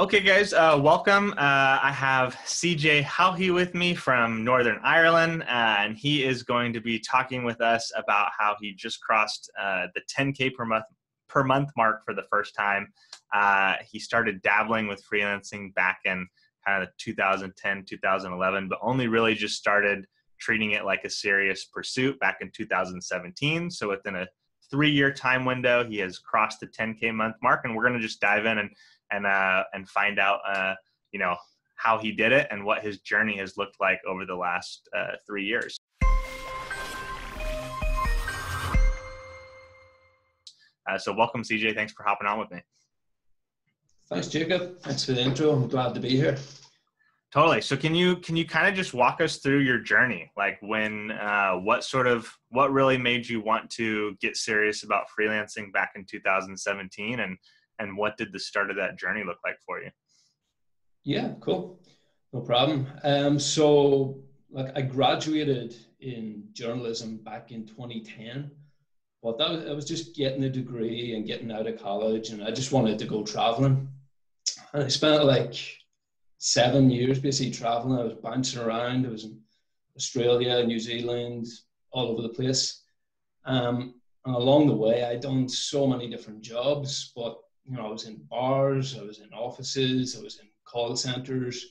Okay, guys, uh, welcome. Uh, I have CJ Haughey with me from Northern Ireland, uh, and he is going to be talking with us about how he just crossed uh, the 10K per month per month mark for the first time. Uh, he started dabbling with freelancing back in kind of 2010, 2011, but only really just started treating it like a serious pursuit back in 2017. So within a three-year time window, he has crossed the 10K month mark, and we're going to just dive in and and uh, and find out uh, you know how he did it and what his journey has looked like over the last uh, three years. Uh, so welcome, CJ. Thanks for hopping on with me. Thanks, Jacob. Thanks for the intro. I'm glad to be here. Totally. So can you can you kind of just walk us through your journey? Like when uh, what sort of what really made you want to get serious about freelancing back in 2017 and and what did the start of that journey look like for you? Yeah, cool. No problem. Um, so, like, I graduated in journalism back in 2010, but that was, I was just getting a degree and getting out of college, and I just wanted to go traveling. And I spent like seven years basically traveling. I was bouncing around. I was in Australia, New Zealand, all over the place. Um, and along the way, I'd done so many different jobs, but you know, I was in bars, I was in offices, I was in call centers,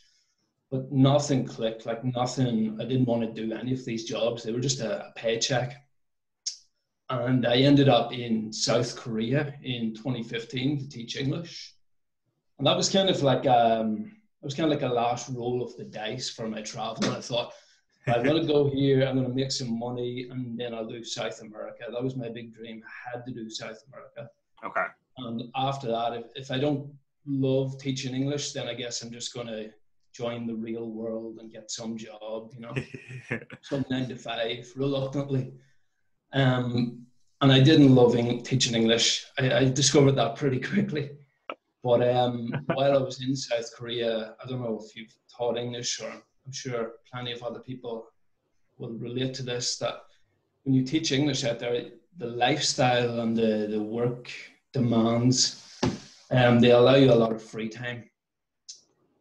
but nothing clicked. Like nothing. I didn't want to do any of these jobs. They were just a, a paycheck. And I ended up in South Korea in 2015 to teach English, and that was kind of like um, it was kind of like a last roll of the dice for my travel. I thought. I'm going to go here. I'm going to make some money, and then I'll do South America. That was my big dream. I had to do South America. Okay. And after that, if, if I don't love teaching English, then I guess I'm just going to join the real world and get some job, you know, some nine to five, reluctantly. Um, and I didn't love teaching English. I, I, discovered that pretty quickly. But um, while I was in South Korea, I don't know if you've taught English, or I'm sure plenty of other people will relate to this. That when you teach English out there, the lifestyle and the, the work demands. Um, they allow you a lot of free time.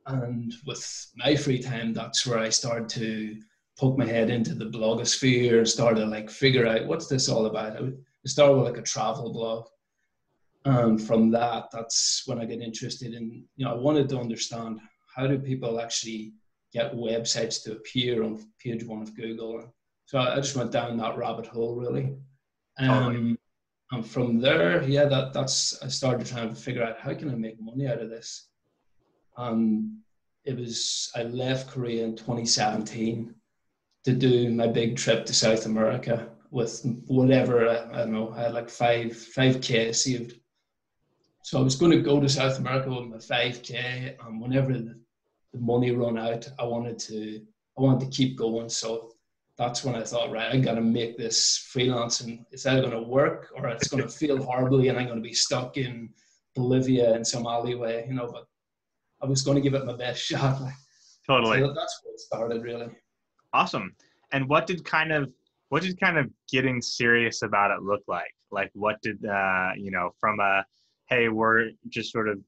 And with my free time, that's where I started to poke my head into the blogosphere and started to like figure out what's this all about. I started with like a travel blog. And from that, that's when I get interested in, you know, I wanted to understand how do people actually get websites to appear on page one of Google. So I just went down that rabbit hole really. Um, and from there, yeah, that that's I started trying to figure out how can I make money out of this. And it was I left Korea in 2017 to do my big trip to South America with whatever I, don't know I had like five five k saved. So I was going to go to South America with my five k, and whenever the, the money run out, I wanted to I wanted to keep going. So that's when I thought, right, I got to make this freelancing. It's either going to work or it's going to feel horribly, and I'm going to be stuck in Bolivia in some alleyway, you know. But I was going to give it my best shot. Totally. So that's what started, really. Awesome. And what did kind of what did kind of getting serious about it look like? Like, what did uh, you know from a hey, we're just sort of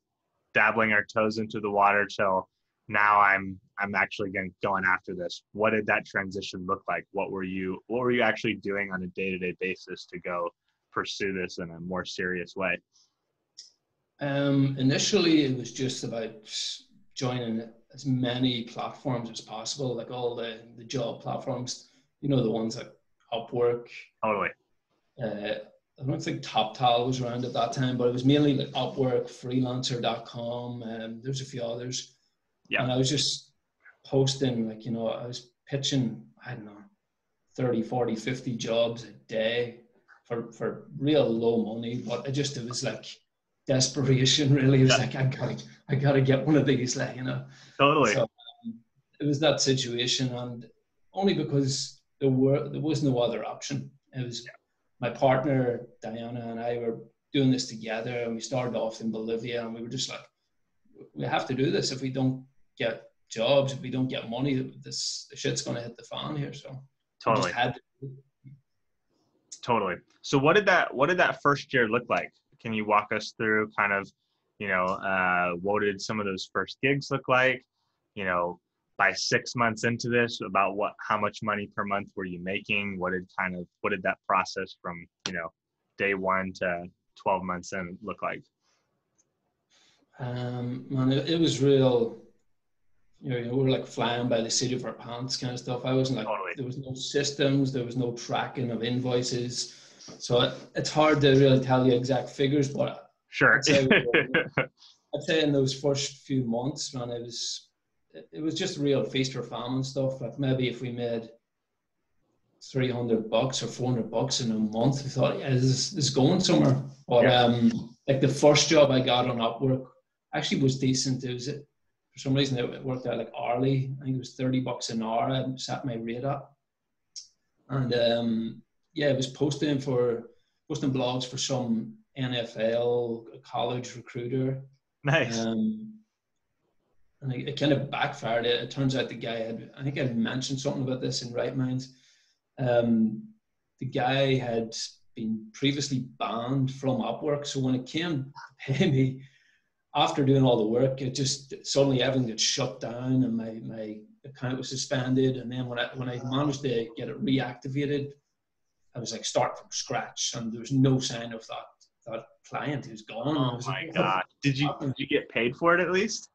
dabbling our toes into the water till now I'm I'm actually going going after this. What did that transition look like? What were you what were you actually doing on a day to day basis to go pursue this in a more serious way? Um, initially, it was just about joining as many platforms as possible, like all the the job platforms. You know, the ones like Upwork. Totally. Uh, I don't think TopTal was around at that time, but it was mainly like Upwork, Freelancer.com, and um, there's a few others. Yeah. And I was just posting, like, you know, I was pitching, I don't know, 30, 40, 50 jobs a day for, for real low money. But it just, it was like desperation, really. It was yeah. like, I gotta, I gotta get one of these, like, you know. Totally. So, um, it was that situation. And only because there were, there was no other option. It was yeah. my partner, Diana, and I were doing this together. And we started off in Bolivia and we were just like, we have to do this if we don't get jobs, if we don't get money, this the shit's going to hit the fan here. So totally. To totally. So what did that what did that first year look like? Can you walk us through kind of You know, uh, what did some of those first gigs look like? You know, by six months into this, about what, how much money per month were you making? What did kind of, what did that process from, you know, day one to 12 months in look like? Um, man, it, it was real. You know, we were like flying by the seat of our pants, kind of stuff. I wasn't like totally. there was no systems, there was no tracking of invoices, so it, it's hard to really tell you exact figures. But sure, I'd say, I'd say in those first few months, man, it was it, was just real feast or famine stuff. Like maybe if we made 300 bucks or 400 bucks in a month, we thought, yeah, this is, this is going somewhere. But yeah. um, like the first job I got on Upwork actually was decent. It was some reason it worked out like hourly. I think it was 30 bucks an hour. I set my rate up. And um, yeah, it was posting for posting blogs for some NFL college recruiter. Nice. Um, and it, it, kind of backfired. It, it, turns out the guy had, I think I mentioned something about this in Write Minds. Um, the guy had been previously banned from Upwork. So when it came to pay me, after doing all the work, it just suddenly everything got shut down and my, my account was suspended. And then when I, when I uh-huh. managed to get it reactivated, I was like start from scratch and there was no sign of that, that client who's gone. Oh my like, God. Did you, did you get paid for it at least?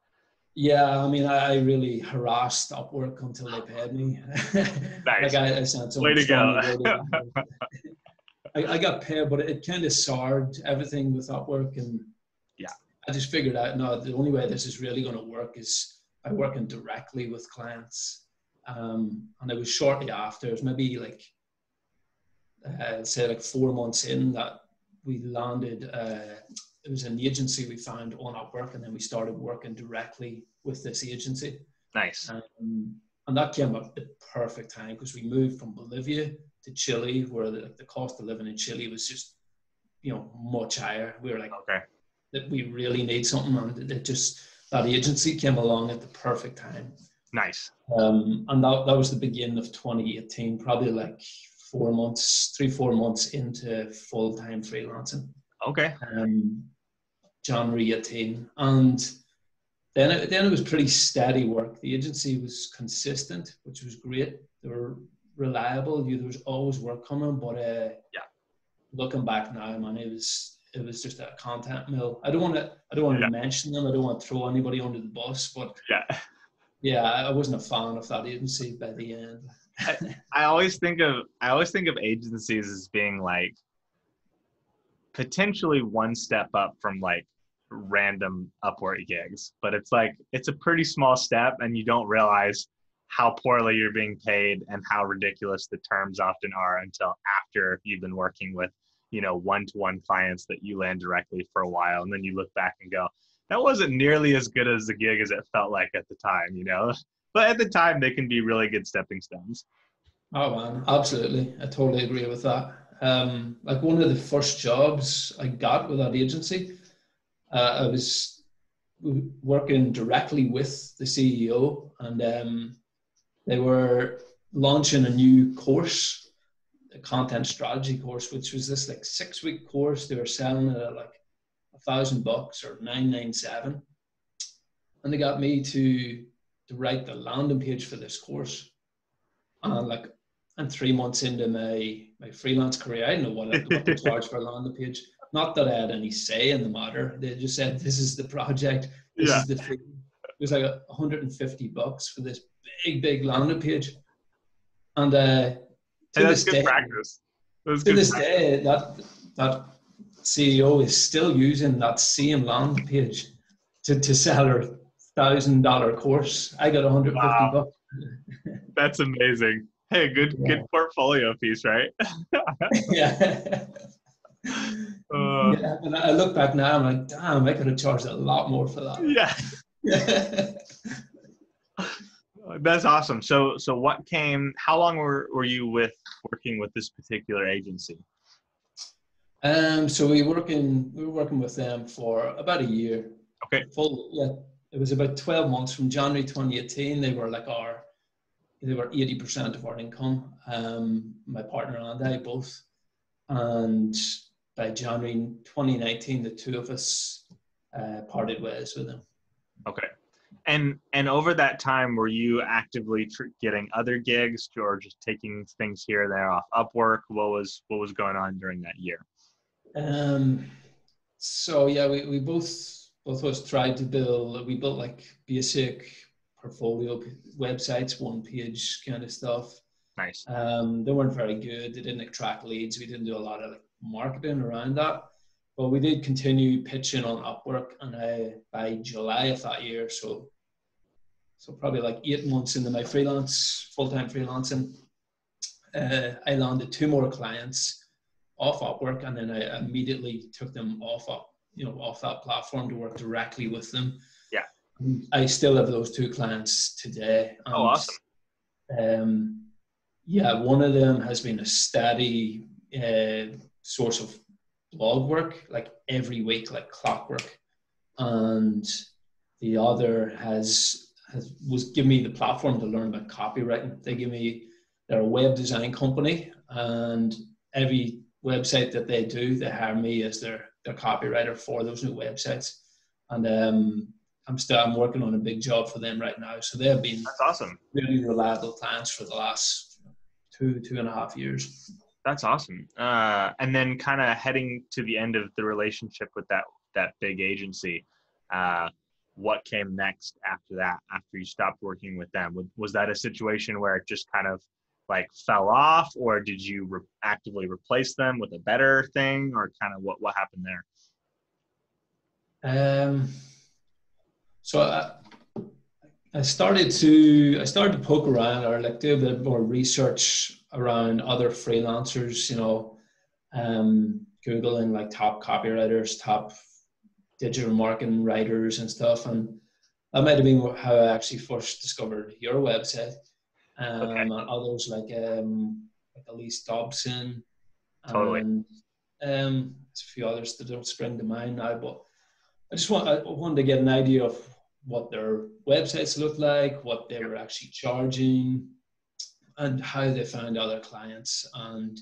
Yeah, I mean, I really harassed Upwork until they paid me. nice. like I, I sent some Way to go. I, I, got paid, but it kind of soured everything with Upwork, and I just figured out no, the only way this is really going to work is by working directly with clients. Um, and it was shortly after, it was maybe like, uh, say like four months in that we landed. Uh, it was an agency we found on Upwork, and then we started working directly with this agency. Nice. Um, and that came up the perfect time because we moved from Bolivia to Chile, where the, the cost of living in Chile was just, you know, much higher. We were like, okay, that we really need something, and it just that agency came along at the perfect time. Nice. Um, and that, that was the beginning of 2018, probably like four months, three, four months into full time freelancing. Okay. Um, January 18. And then it, then it was pretty steady work. The agency was consistent, which was great. They were reliable. You, there was always work coming, but uh, yeah, looking back now, man, it was it was just a content mill. I don't want to I don't want yeah. to mention them. I don't want to throw anybody under the bus, but yeah, yeah, I wasn't a fan of that agency by the end. I, I always think of I always think of agencies as being like potentially one step up from like random Upwork gigs, but it's like it's a pretty small step, and you don't realize how poorly you're being paid and how ridiculous the terms often are until after you've been working with you know one-to-one clients that you land directly for a while and then you look back and go that wasn't nearly as good as the gig as it felt like at the time you know? But at the time they can be really good stepping stones. Oh man absolutely. I totally agree with that. Um, like one of the first jobs i got with that agency uh, I was working directly with the CEO, and um, they were launching a new course, a content strategy course, which was this like six week course. They were selling it at like a thousand bucks or nine nine seven, and they got me to to write the landing page for this course. And like, and three months into my my freelance career, I didn't know what, I, what to charge for a landing page. Not that I had any say in the matter. They just said, "This is the project. This yeah. is the fee." It was like 150 bucks for this big, big landing page, and uh, to hey, this day, practice. to this practice. day, that that CEO is still using that same landing page to, to sell her thousand dollar course. I got 150 wow. bucks. That's amazing. Hey, good yeah. good portfolio piece, right? yeah. Uh, yeah, and I look back now, I'm like, damn, I could have charged a lot more for that. Yeah. That's awesome. So, so what came? How long were, were you with working with this particular agency? Um, so we working we were working with them for about a year. Okay. Full, yeah. It was about twelve months from January 2018. They were like our, they were 80 percent of our income. Um, my partner and I both, and by January 2019, the two of us uh, parted ways with them. Okay. And and over that time, were you actively tr- getting other gigs or just taking things here and there off Upwork? What was what was going on during that year? Um, so yeah, we, we both both of us tried to build. We built like basic portfolio websites, one page kind of stuff. Nice. Um, they weren't very good. They didn't attract leads. We didn't do a lot of like, marketing around that. But we did continue pitching on Upwork, and I, by July of that year, so so probably like eight months into my freelance, full time freelancing, uh, I landed two more clients off Upwork, and then I immediately took them off up, you know, off that platform to work directly with them. Yeah, I still have those two clients today. oh, awesome. Um, yeah, one of them has been a steady uh, source of blog work, like every week, like clockwork, and the other has has was give me the platform to learn about copywriting. They give me they're a web design company, and every website that they do, they hire me as their their copywriter for those new websites. And um, I'm still I'm working on a big job for them right now. So they have been that's awesome. Really reliable clients for the last two two and a half years. That's awesome. Uh, and then kind of heading to the end of the relationship with that that big agency. Uh, what came next after that? After you stopped working with them, was that a situation where it just kind of like fell off, or did you re- actively replace them with a better thing, or kind of what what happened there? Um. So I, I started to I started to poke around or like do a bit more research around other freelancers, you know, um, Googling like top copywriters, top digital marketing writers and stuff. And that might have been how I actually first discovered your website. Um, okay. And others like um, like Elise Dopson. Totally. And um, there's a few others that don't spring to mind now, but I just want I wanted to get an idea of what their websites looked like, what they were actually charging, and how they found other clients. And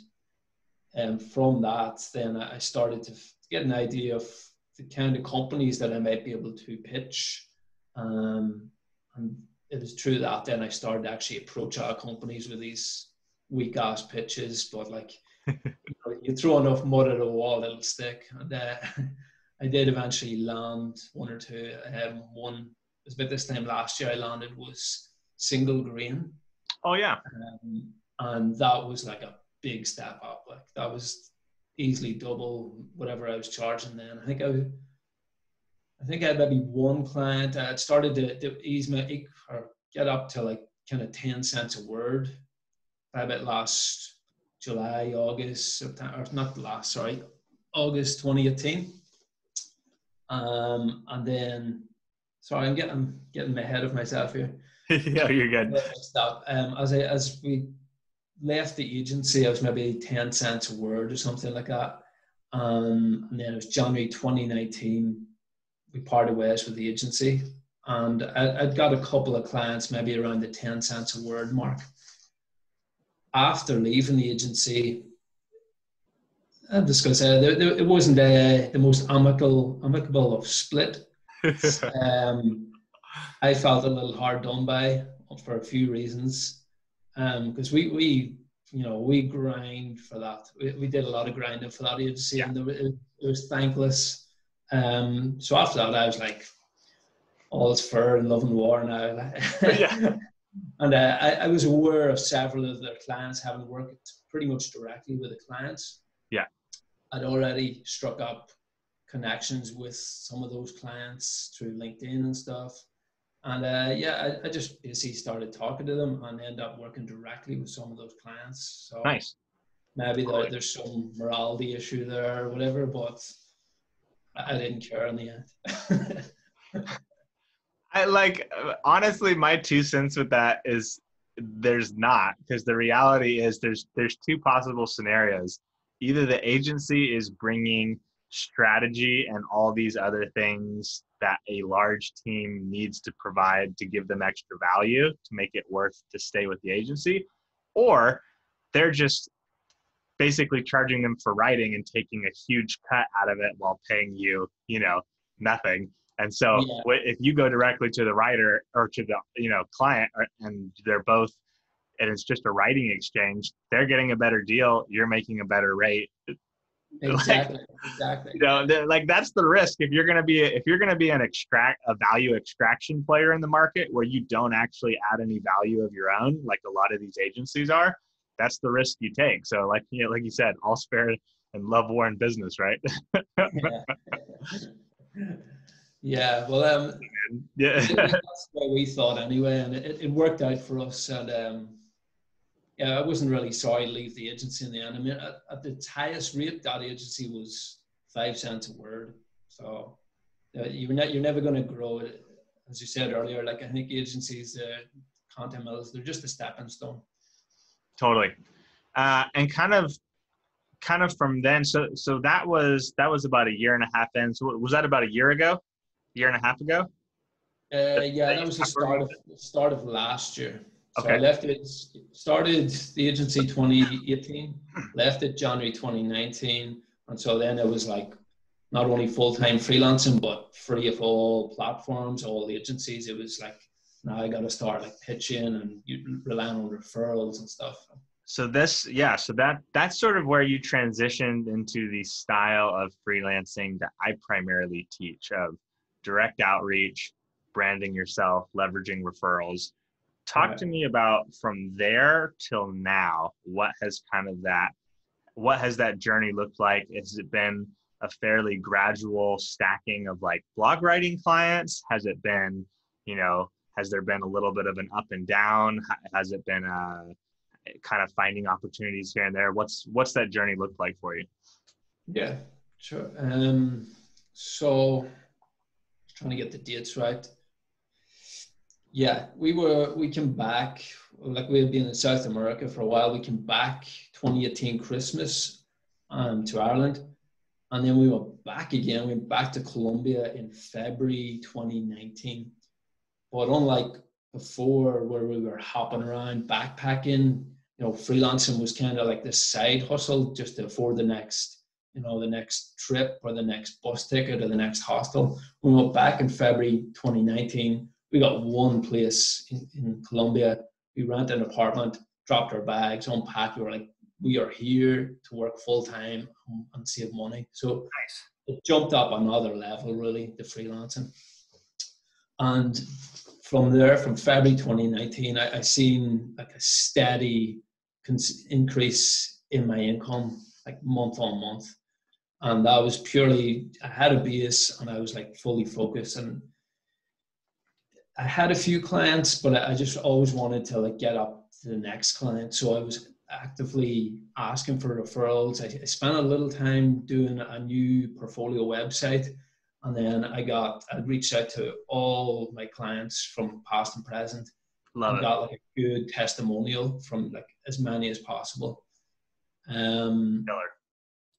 um, from that, then I started to get an idea of the kind of companies that I might be able to pitch. Um, and it was true that then I started to actually approach our companies with these weak ass pitches, but like you, know, you, throw enough mud at a wall, it'll stick. And uh, I did eventually land one or two. Um, one it was about this time last year I landed was single grain. Oh yeah. Um, and that was like a big step up. Like that was easily double whatever I was charging then. I think I, was, I think I had maybe one client. I had started to, to ease my or get up to like kind of ten cents a word. By about last July, August, September, or not last, sorry, August 2018. Um, and then, sorry, I'm getting I'm getting ahead of myself here. yeah, you're good. Um, as I, as we left the agency, I was maybe 10 cents a word or something like that. Um, and then it was January 2019, we parted ways with the agency. And I, would got a couple of clients, maybe around the 10 cents a word mark. After leaving the agency, I'm just going to say there, there, it wasn't a, the most amicable, amicable of split. um, I felt a little hard done by for a few reasons. Because um, we, we, you know, we grind for that. We, we did a lot of grinding for that agency, yeah. and it, it, was thankless. Um, so after that, I was like, all's fair in love and war now. yeah. and uh, I, I was aware of several of their clients having worked pretty much directly with the clients. Yeah. I'd already struck up connections with some of those clients through LinkedIn and stuff. And uh, yeah, I, I, just basically started talking to them and end up working directly with some of those clients. So nice. Maybe there, there's some morality issue there or whatever, but I didn't care in the end. I like honestly, my two cents with that is there's not because the reality is there's there's two possible scenarios. Either the agency is bringing strategy and all these other things that a large team needs to provide to give them extra value to make it worth to stay with the agency or they're just basically charging them for writing and taking a huge cut out of it while paying you you know nothing. And so yeah. if you go directly to the writer or to the you know client, uh, and they're both, and it's just a writing exchange, they're getting a better deal. You're making a better rate. Exactly. Like, exactly. You know, like that's the risk if you're gonna be if you're gonna be an extract a value extraction player in the market where you don't actually add any value of your own, like a lot of these agencies are. That's the risk you take. So, like you know, like you said, all spare and love war in business, right? yeah. yeah. Well, um, yeah, that's what we thought anyway, and it, it worked out for us. And um, yeah, I wasn't really sorry to leave the agency in the end. I mean, at, at the highest rate, that agency was five cents a word. So uh, you're not, you're never going to grow it. As you said earlier, like I think agencies, uh, content mills, they're just a stepping stone. Totally. Uh, and kind of, kind of from then, so, so that was, that was about a year and a half in. So was that about a year ago, A year and a half ago? Uh, yeah, that was the start of, start of last year. So okay. I left it, started the agency 2018, left it January 2019. And so then it was like not only full time freelancing, but free of all platforms, all agencies. It was like, now I got to start like pitching and you relying on referrals and stuff. So this, yeah, so that that's sort of where you transitioned into the style of freelancing that I primarily teach of direct outreach, branding yourself, leveraging referrals talk right. to me about from there till now what has kind of that what has that journey looked like? Has it been a fairly gradual stacking of like blog writing clients? Has it been you know has there been a little bit of an up and down? Has it been a uh, kind of finding opportunities here and there? What's what's that journey looked like for you? Yeah sure. Um so trying to get the dates right yeah, we were we came back like we had been in South America for a while. We came back 2018 Christmas um, to Ireland, and then we went back again. We went back to Colombia in February 2019. But unlike before, where we were hopping around backpacking, you know, freelancing was kind of like this side hustle just to afford the next, you know, the next trip or the next bus ticket or the next hostel. We went back in February 2019 we got one place in, in Colombia. We rented an apartment, dropped our bags, unpacked. We were like, we are here to work full time and save money. So nice. it jumped up another level, really, the freelancing. And from there, from February 2019, I, I seen like a steady cons- increase in my income, like month on month. And that was purely, I had a base and I was like fully focused. And I had a few clients, but I just always wanted to like get up to the next client. So I was actively asking for referrals. I, I spent a little time doing a new portfolio website. And then I got, I reached out to all my clients from past and present. Love and it. got like a good testimonial from like as many as possible. Um, Killer.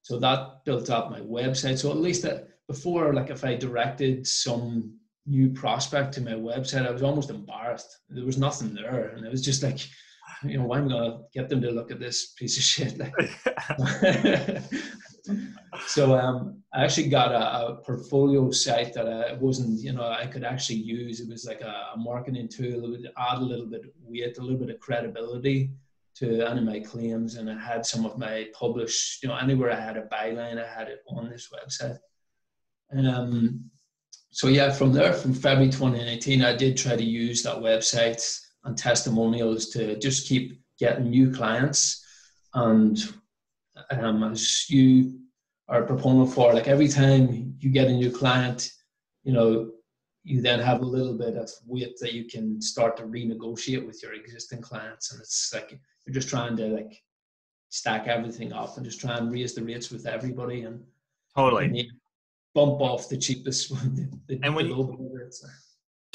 So that built up my website. So at least that before, like if I directed some new prospect to my website, I was almost embarrassed. There was nothing there, and it was just like, you know, why am I gonna get them to look at this piece of shit? Like, so um, I actually got a, a, portfolio site that I wasn't, you know, I could actually use. It was like a, a marketing tool. It would add a little bit of weight, a little bit of credibility to any of my claims, and I had some of my published, you know, anywhere I had a byline, I had it on this website. Um, so yeah, from there, from February 2019, I did try to use that website and testimonials to just keep getting new clients. And um, as you are a proponent for, like every time you get a new client, you know, you then have a little bit of weight that you can start to renegotiate with your existing clients. And it's like you're just trying to like stack everything up and just try and raise the rates with everybody and totally bump off the cheapest one. The, and when you,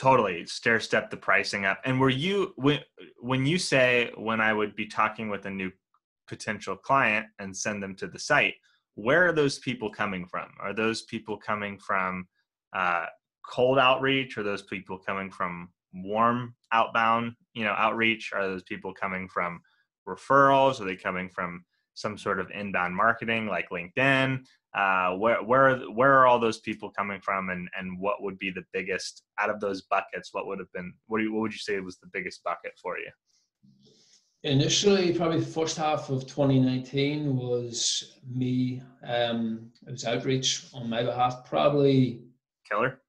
totally stair step the pricing up. And were you when when you say when I would be talking with a new potential client and send them to the site, where are those people coming from? Are those people coming from uh, cold outreach? Are those people coming from warm outbound, you know, outreach? Are those people coming from referrals? Are they coming from some sort of inbound marketing like LinkedIn? Uh, where where where are all those people coming from, and and what would be the biggest out of those buckets? What would have been what, do you, what would you say was the biggest bucket for you? Initially, probably the first half of 2019 was me. Um, it was outreach on my behalf. Probably killer.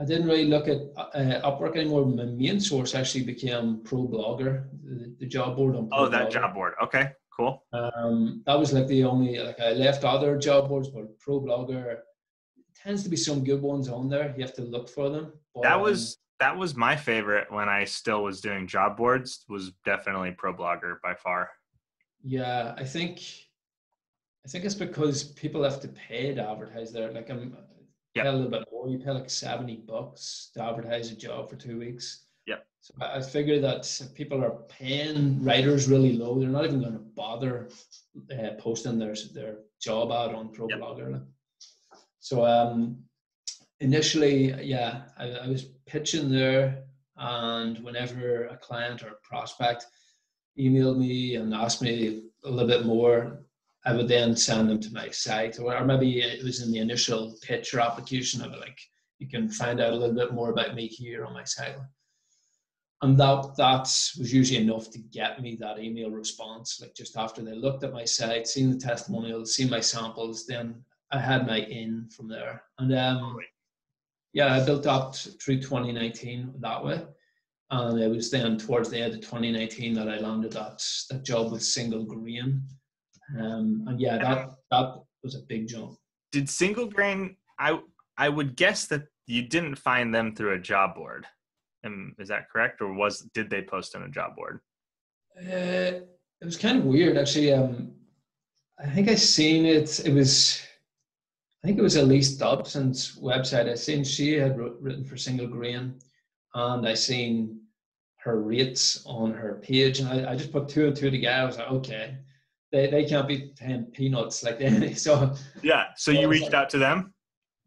I didn't really look at uh, Upwork anymore. My main source actually became Pro Blogger, the, the job board on. Pro oh, that Blogger. job board. Okay, cool. Um, that was like the only like I left other job boards, but Pro Blogger tends to be some good ones on there. You have to look for them. But, that was um, that was my favorite when I still was doing job boards. Was definitely Pro Blogger by far. Yeah, I think I think it's because people have to pay to advertise there. Like I'm yep. pay a little bit more. You pay like seventy bucks to advertise a job for two weeks. So I figure that people are paying writers really low. They're not even going to bother uh, posting their their job ad on Pro yep. So um, initially, yeah, I, I was pitching there, and whenever a client or a prospect emailed me and asked me a little bit more, I would then send them to my site, or, maybe it was in the initial pitch or application. I would like, you can find out a little bit more about me here on my site. And that that was usually enough to get me that email response. Like just after they looked at my site, seen the testimonials, seen my samples, then I had my in from there. And um, yeah, I built up through 2019 that way. And it was then towards the end of 2019 that I landed that, that job with Single Grain. Um, and yeah, that that was a big jump. Did Single Grain? I I would guess that you didn't find them through a job board. Um, is that correct, or was did they post on a job board? Uh, it was kind of weird, actually. Um, I think I seen it. It was I think it was Elise Dopson's website. I seen she had written for Single Grain, and I seen her rates on her page, and I, I just put two and two together. I was like, okay, they, they can't be paying peanuts like that. So yeah, so you reached like, out to them.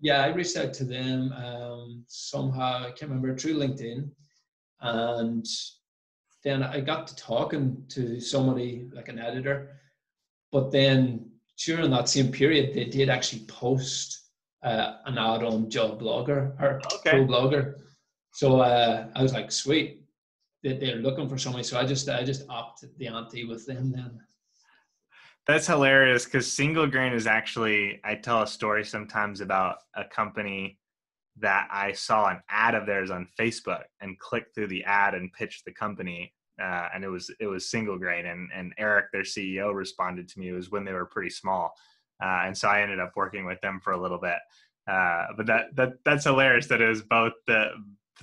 Yeah, I reached out to them um, somehow. I can't remember through LinkedIn, and then I got to talking to somebody like an editor, but then during that same period, they did actually post uh, an ad on Job Blogger or okay. Pro Blogger. So uh, I was like, sweet, they, they're looking for somebody. So I just I just upped the ante with them then. That's hilarious because Single Grain is actually I tell a story sometimes about a company that I saw an ad of theirs on Facebook and clicked through the ad and pitched the company uh, and it was it was single grain and and Eric their CEO responded to me. It was when they were pretty small uh, and so I ended up working with them for a little bit. Uh, but that that that's hilarious that it was both the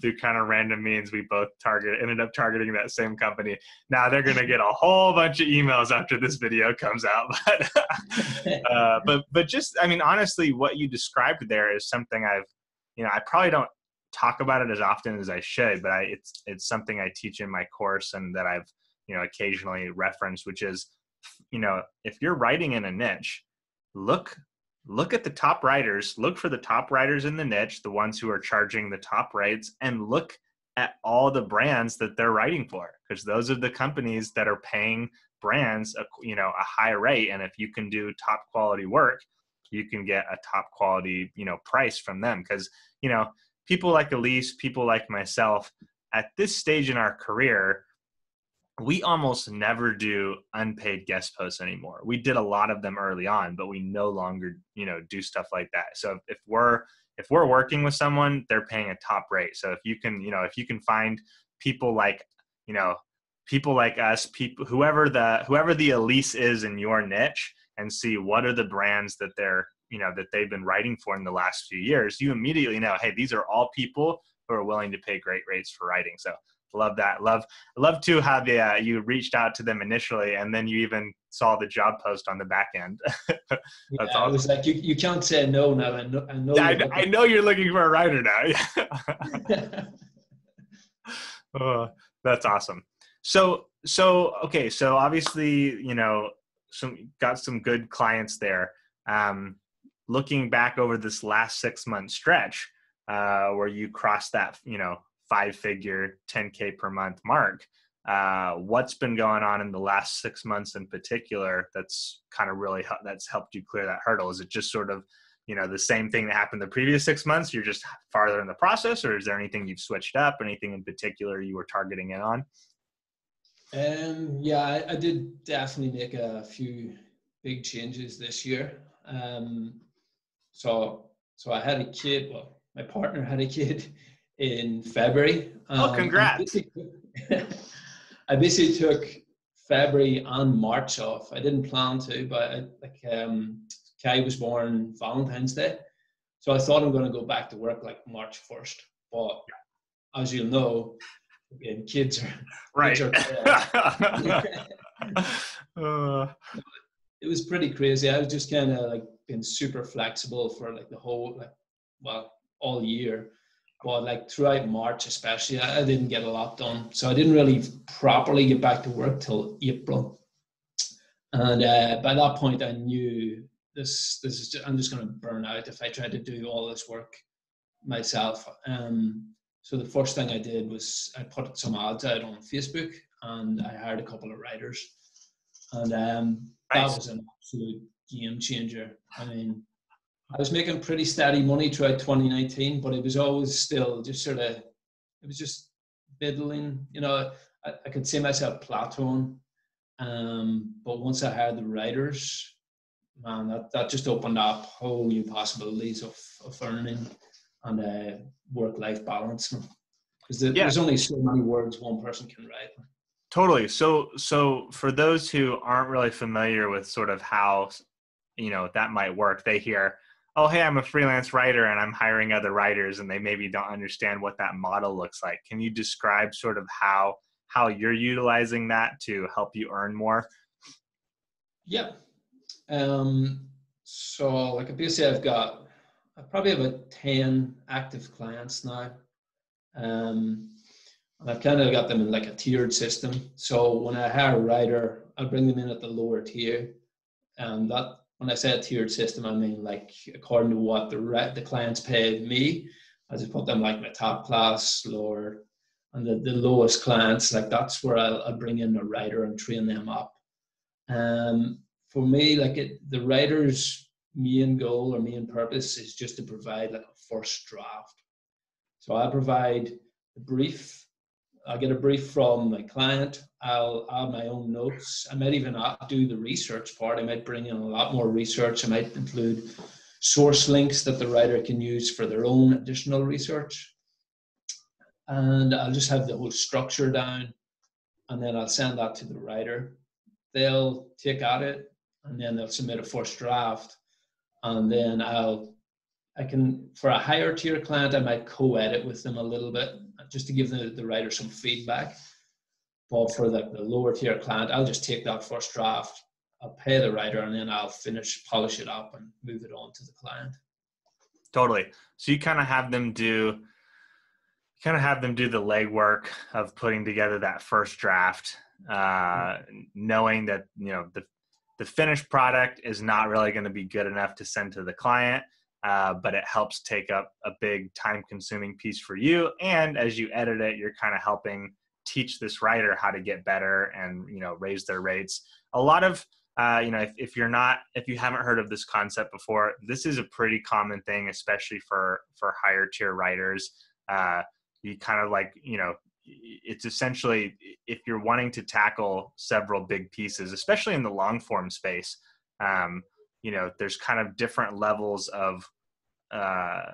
through kind of random means we both target ended up targeting that same company. Now they're going to get a whole bunch of emails after this video comes out but uh, but but just I mean honestly what you described there is something I've you know I probably don't talk about it as often as I should, but I, it's it's something I teach in my course and that I've you know occasionally referenced, which is you know if you're writing in a niche, look look at the top writers, look for the top writers in the niche, the ones who are charging the top rates, and look at all the brands that they're writing for, because those are the companies that are paying brands a you know a high rate, and if you can do top quality work, you can get a top quality you know price from them, because you know people like Elise, people like myself, at this stage in our career, we almost never do unpaid guest posts anymore. We did a lot of them early on, but we no longer, you know, do stuff like that. So if we're if we're working with someone, they're paying a top rate. So if you can, you know, if you can find people like, you know, people like us, people whoever the whoever the Elise is in your niche and see what are the brands that they're you know that they've been writing for in the last few years you immediately know hey these are all people who are willing to pay great rates for writing so love that. Love love to how the uh, you reached out to them initially and then you even saw the job post on the back end. That's yeah, awesome. it was like you, you can't say no now i know, I know, I, I know you're looking for a writer now. Oh, that's awesome. So so okay so obviously you know some got some good clients there. Um, looking back over this last six month stretch uh, where you crossed that you know five figure 10k per month mark. Uh, what's been going on in the last six months in particular that's kind of really that's helped you clear that hurdle? Is it just sort of you know the same thing that happened the previous six months? You're just farther in the process or is there anything you've switched up? Anything in particular you were targeting in on? Um, yeah I, I, did definitely make a few big changes this year. Um, so so i had a kid well my partner had a kid in february oh um, congrats I basically took February and March off. I didn't plan to, but I, like um, Kai was born Valentine's Day, so I thought I'm going to go back to work like March first. But as you'll know, again, kids are right. Kids are, uh. It was pretty crazy. I was just kind of like been super flexible for like the whole like well all year but like throughout March, especially, I, didn't get a lot done. So I didn't really properly get back to work till April. And uh, by that point, I knew this. This is. Just, I'm just going to burn out if I try to do all this work myself. Um, so the first thing I did was I put some ads out on Facebook, and I hired a couple of writers, and um, nice. that was an absolute game changer. I mean, I was making pretty steady money throughout 2019, but it was always still just sort of, it was just biddling. You know, I, I could see myself plateauing. Um, but once I hired the writers, man, that, that just opened up whole new possibilities of, of earning and uh, work-life balance. Because yeah. there's only so many words one person can write. Totally. So, so for those who aren't really familiar with sort of how, you know, that might work, they hear oh hey i'm a freelance writer and i'm hiring other writers and they maybe don't understand what that model looks like. Can you describe sort of how how you're utilizing that to help you earn more? Yeah. Um so like basically i've got i probably have a 10 active clients now. Um and I've kind of got them in like a tiered system. So when I hire a writer, I'll bring them in at the lower tier, and that when I say a tiered system, I mean like according to what the re- the clients paid me. I just put them like my top class, lower, and the, the lowest clients. Like that's where I'll, I'll bring in a writer and train them up. Um, for me, like it, the writer's main goal or main purpose is just to provide like a first draft. So I provide the brief I get a brief from my client. I'll add my own notes. I might even do the research part. I might bring in a lot more research. I might include source links that the writer can use for their own additional research. And I'll just have the whole structure down and then I'll send that to the writer. They'll take at it and then they'll submit a first draft. And then I'll, I can, for a higher tier client, I might co edit with them a little bit just to give the, the writer some feedback. But for the, the lower tier client, I'll just take that first draft, I'll pay the writer, and then I'll finish, polish it up, and move it on to the client. Totally. So you kind of have them do, kind of have them do the legwork of putting together that first draft, uh, knowing that you know the the finished product is not really going to be good enough to send to the client uh, but it helps take up a big time consuming piece for you. And as you edit it you're kind of helping teach this writer how to get better and you know raise their rates. A lot of uh, you know if, if you're not if you haven't heard of this concept before this is a pretty common thing especially for for higher tier writers. Uh, you kind of like you know it's essentially if you're wanting to tackle several big pieces especially in the long form space um, you know there's kind of different levels of uh,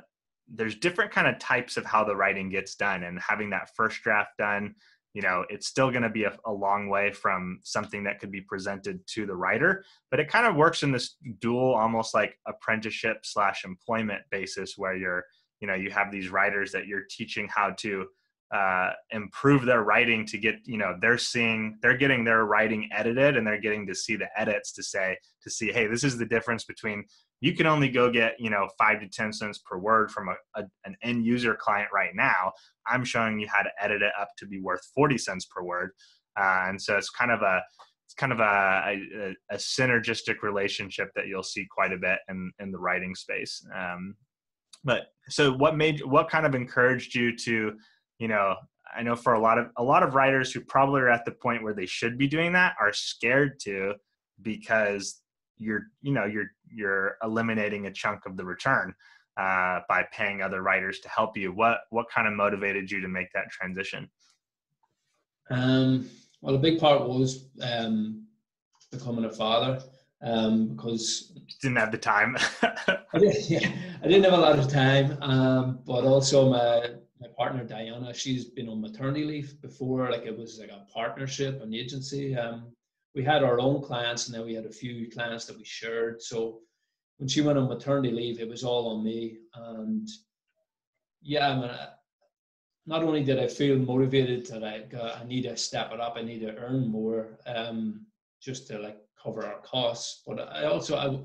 there's different kind of types of how the writing gets done and having that first draft done you know it's still going to be a, a, long way from something that could be presented to the writer but it kind of works in this dual almost like apprenticeship slash employment basis where you're you know you have these writers that you're teaching how to uh, improve their writing to get you know they're seeing they're getting their writing edited and they're getting to see the edits to say to see hey this is the difference between you can only go get you know five to ten cents per word from a, a, an end user client right now. I'm showing you how to edit it up to be worth 40 cents per word. Uh, and so it's kind of a it's kind of a, a, a, synergistic relationship that you'll see quite a bit in, in the writing space. Um, but so what made what kind of encouraged you to you know I know for a lot of a lot of writers who probably are at the point where they should be doing that are scared to because you're you know you're you're eliminating a chunk of the return uh, by paying other writers to help you. What what kind of motivated you to make that transition? Um, well, a big part was um, becoming a father um, because didn't have the time. I, did, yeah, I didn't have a lot of time, um, but also my my partner Diana, she's been on maternity leave before. Like it was like a partnership, an agency. Um, we had our own clients, and then we had a few clients that we shared. So when she went on maternity leave, it was all on me. And yeah, I mean, not only did I feel motivated that I got, I need to step it up, I need to earn more, um, just to like cover our costs. But I also I,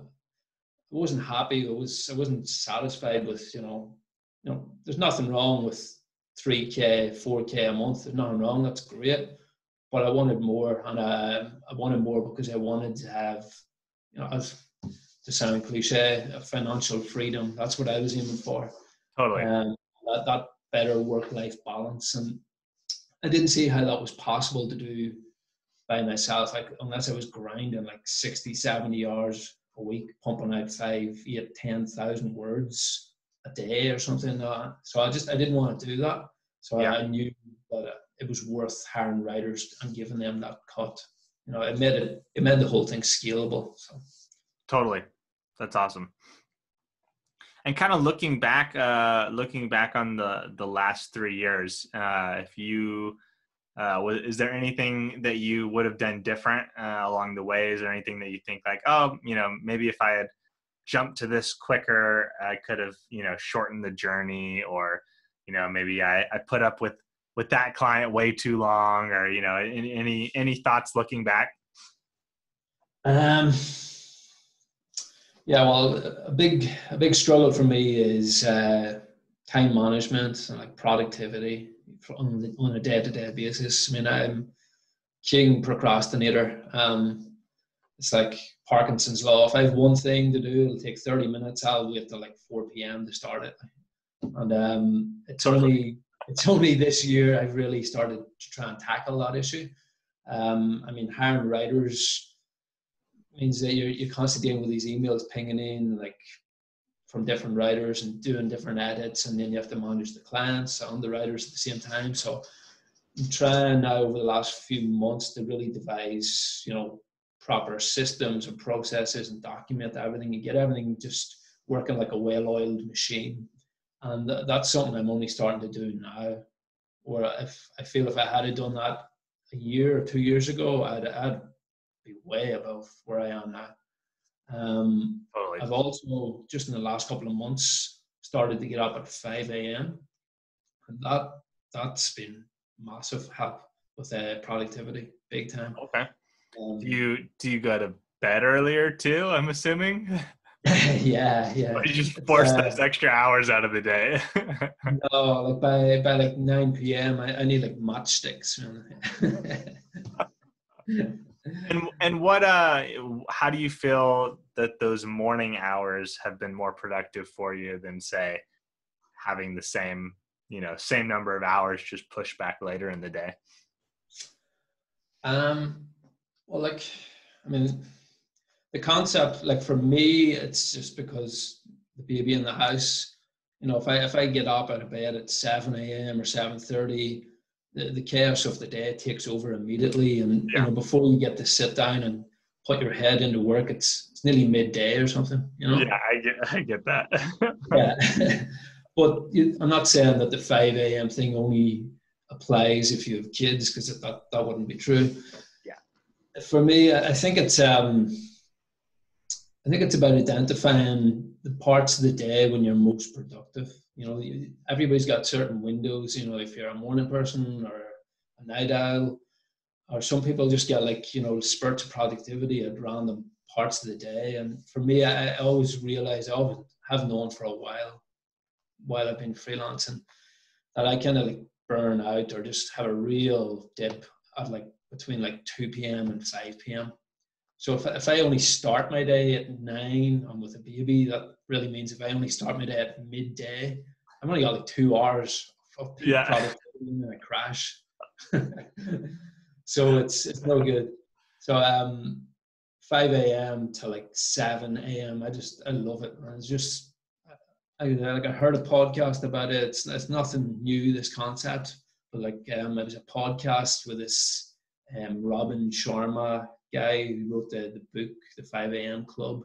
wasn't happy. I was I wasn't satisfied with you know you know there's nothing wrong with three k, four k a month. There's nothing wrong. That's great. But I wanted more, and I I wanted more because I wanted to have you know as to sound cliche, financial freedom. That's what I was aiming for. Totally. Um, that, that better work life balance. And I didn't see how that was possible to do by myself, like unless I was grinding like 60, 70 hours a week, pumping out five, eight, 10,000 words a day or something. So I just, I didn't want to do that. So yeah. I knew that it was worth hiring writers and giving them that cut. You know, it made it, it made the whole thing scalable. So totally. That's awesome. And kind of looking back, uh, looking back on the the last three years, uh, if you uh, was, is there anything that you would have done different uh, along the way? Is there anything that you think like, oh, you know, maybe if I had jumped to this quicker, I could have, you know, shortened the journey, or you know, maybe I, I put up with with that client way too long, or you know, any any, any thoughts looking back? Um. Yeah, well, a big a big struggle for me is uh, time management and like productivity on, the, on a day-to-day basis. I mean, I'm king procrastinator. Um, it's like Parkinson's law. If I have one thing to do, it'll take 30 minutes. I'll wait till like 4 p.m. to start it. And um, it's only it's only this year I've really started to try and tackle that issue. Um, I mean, hiring writers means that you're, you're constantly dealing with these emails pinging in, like from different writers and doing different edits, and then you have to manage the clients and the writers at the same time. So I'm trying now over the last few months to really devise, you know, proper systems and processes and document everything and get everything just working like a well-oiled machine. And that's something I'm only starting to do now. Or if I feel if I had done that a year or two years ago, I'd, I'd be way above where I am now. Um, totally. I've also just in the last couple of months started to get up at 5 a.m. and that that's been massive help with uh, productivity, big time. Okay. Um, do you do you go to bed earlier too? I'm assuming. yeah, yeah. Or you just force uh, those extra hours out of the day. no, like by by like 9 p.m. I, I need like matchsticks. and and what uh how do you feel that those morning hours have been more productive for you than say having the same you know same number of hours just pushed back later in the day um well like i mean the concept like for me it's just because the baby in the house you know if i if i get up out of bed at 7 a.m or 7.30 the, the chaos of the day takes over immediately. And yeah. you know, before you get to sit down and put your head into work, it's it's nearly midday or something. You know. Yeah, I get I get that. yeah, but I'm not saying that the five a.m. thing only applies if you have kids, because that that wouldn't be true. For me, I think it's um, I think it's about identifying the parts of the day when you're most productive you know, everybody's got certain windows. You know, if you're a morning person or a night owl, or some people just get like you know spurts of productivity at random parts of the day. And for me, I, I always realize I always have known for a while, while I've been freelancing, that I kind of like burn out or just have a real dip at like between like 2 p.m. and 5 p.m. So if, if I only start my day at nine, I'm with a baby, that really means if I only start my day at midday, I've only got like two hours of yeah. productivity. and I crash. so it's it's no good. So um, 5 a.m. to like 7 a.m. I just I love it. Man. It's just I like I heard a podcast about it. It's it's nothing new this concept, but like um, it was a podcast with this um, Robin Sharma guy who wrote the the book, the 5 a.m. Club.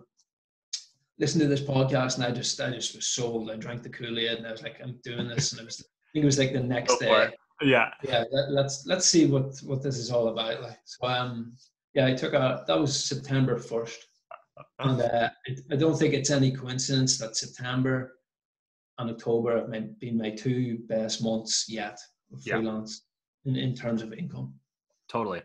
Listen to this podcast, and I just I just was sold. I drank the Kool Aid, and I was like, I'm doing this, and it was I think it was like the next day. Yeah, yeah. Let, let's let's see what what this is all about. Like so, um, yeah, I took a that was September first, and uh, I don't think it's any coincidence that September and October have been my two best months yet of freelance yeah. in, in terms of income. Totally,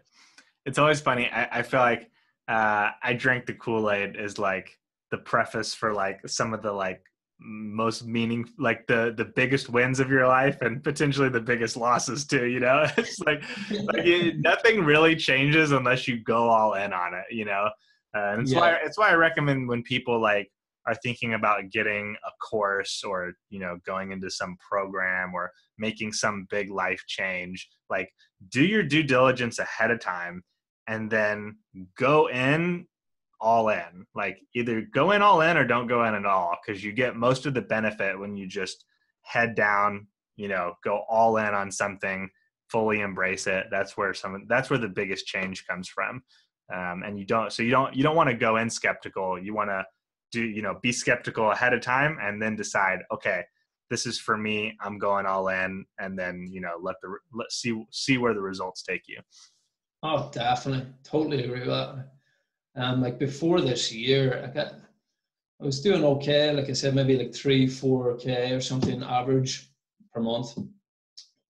it's always funny. I, I feel like uh, I drank the Kool Aid is like the preface for like some of the like most meaning like the the biggest wins of your life and potentially the biggest losses too you know it's like like it, nothing really changes unless you go all in on it you know uh, and it's yeah. why it's why i recommend when people like are thinking about getting a course or you know going into some program or making some big life change like do your due diligence ahead of time and then go in all in. Like either go in all in or don't go in at all because you get most of the benefit when you just head down, you know, go all in on something, fully embrace it. That's where some that's where the biggest change comes from. Um, and you don't so you don't you don't want to go in skeptical. You want to do you know be skeptical ahead of time and then decide okay this is for me i'm going all in and then you know let the let see see where the results take you oh definitely totally agree with that um, like before this year, I got, I was doing okay. Like I said, maybe like three, four k or something average per month.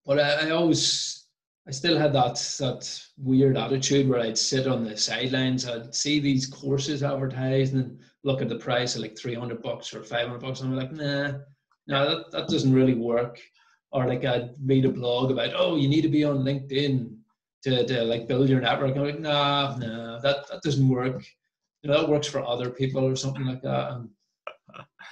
But I, I always, I still had that that weird attitude where I'd sit on the sidelines. I'd see these courses advertised and look at the price of like three hundred bucks or five hundred bucks, and I'm like, nah, no, that that doesn't really work. Or like I'd read a blog about, oh, you need to be on LinkedIn to, to like build your network. I'm like, nah, nah, that, that doesn't work. You know, that works for other people or something like that. And,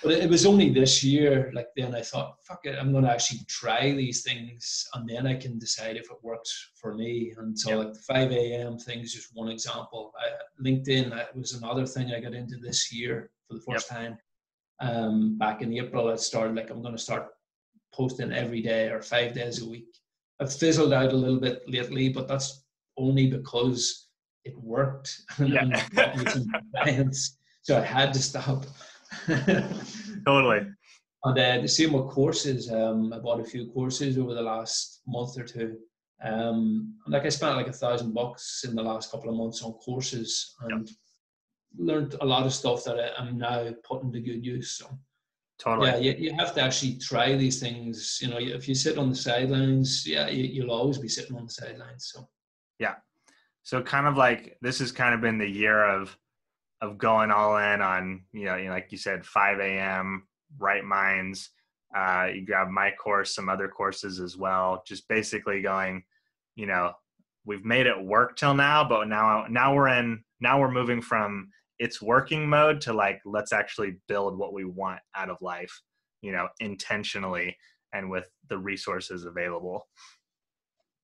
but it, was only this year, like then I thought, fuck it, I'm going to actually try these things and then I can decide if it works for me. And so, like the 5 a.m. thing is just one example. I, LinkedIn that was another thing I got into this year for the first yep. time. Um, back in April, I started like, I'm going to start posting every day or five days a week. I've fizzled out a little bit lately, but that's only because it worked. Yeah. so I had to stop. totally. And uh, the same with courses. Um, I bought a few courses over the last month or two. Um, and like I spent like a thousand bucks in the last couple of months on courses and yep. learned a lot of stuff that I, am now putting to good use. So Totally. Yeah, you, you have to actually try these things. You know, if you sit on the sidelines, yeah, you, you'll always be sitting on the sidelines. So. Yeah. So kind of like this has kind of been the year of of going all in on you know, you know like you said 5 a.m. Write Minds. Uh, you grab my course, some other courses as well. Just basically going, you know, we've made it work till now, but now now we're in now we're moving from it's working mode to like let's actually build what we want out of life you know intentionally and with the resources available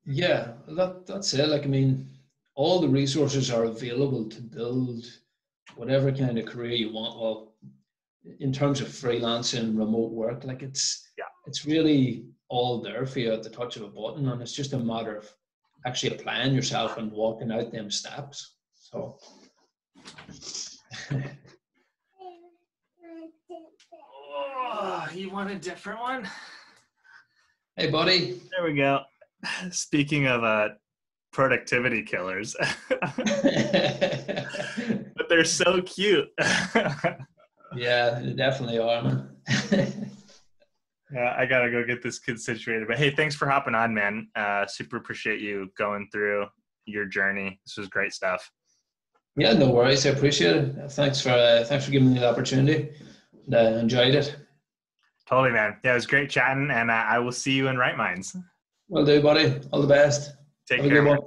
yeah that, that's it like i mean all the resources are available to build whatever kind of career you want well in terms of freelancing remote work like it's yeah it's really all there for you at the touch of a button and it's just a matter of actually applying yourself and walking out them steps so oh, you want a different one? Hey, buddy. There we go. Speaking of uh, productivity killers, but they're so cute. yeah, they definitely are, yeah, I gotta go get this kid situated. But hey, thanks for hopping on, man. Uh, super appreciate you going through your journey. This was great stuff. Yeah, no worries. I appreciate it. Thanks for uh, thanks for giving me the opportunity. I uh, enjoyed it. Totally, man. Yeah, it was great chatting, and uh, I will see you in Write Minds. Well, do, buddy. All the best. Take Have care.